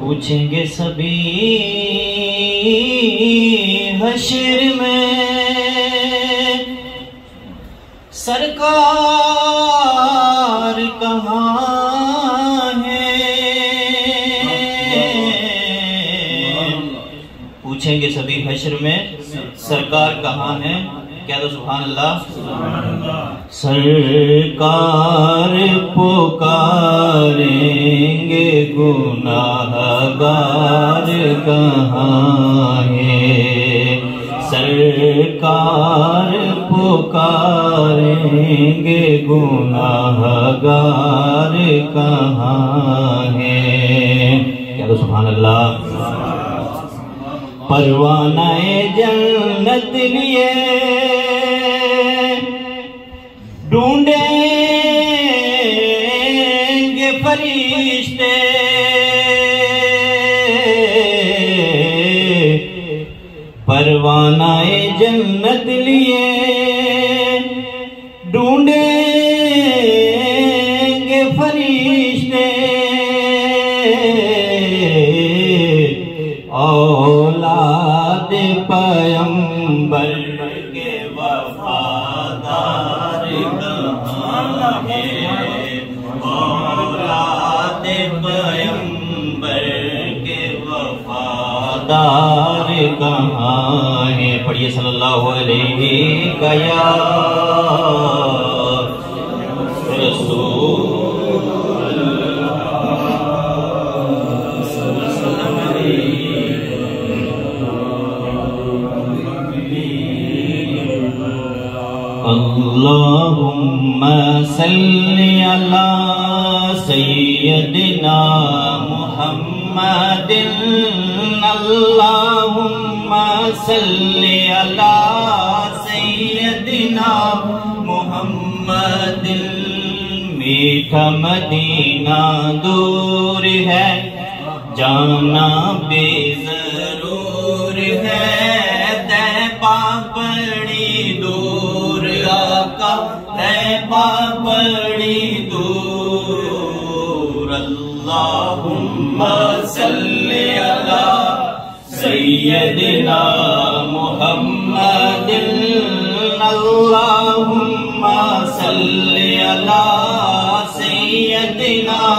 पूछेंगे सभी हशर में सरकार कहाँ है? पूछेंगे सभी हशर में सरकार कहाँ है? क्या तो सुबहान अल्लाह सरकार पुकारेंगे गुनाहगार कहाँ है सरकार पुकारेंगे गुनाहगार कहाँ है क्या तो सुबहान अल्लाह परवानाए जन्नत लिए फरिश्ते। परवानाए जन्नत लिए ढूंढेंगे फरिश्ते। औलाद पयंबर के वफादार। कहाँ है वफादार कहाँ है? पढ़िए सल्लल्लाहु अलैहि गया अल्लाहुम्मा सल्लि अला सय्यदिना मुहम्मदिन। अल्लाहुम्मा सल्लि अला सय्यदिना मुहम्मदिन। मीठा मदीना दूर है, जाना बेजरूर है। तैबा बड़ी दूर तैबा बड़ी दूर। अल्लाहुम्मा सल्ले अला सैयदना मुहम्मदिन। अल्लाहुम्मा सल्ली अला सय्यदिना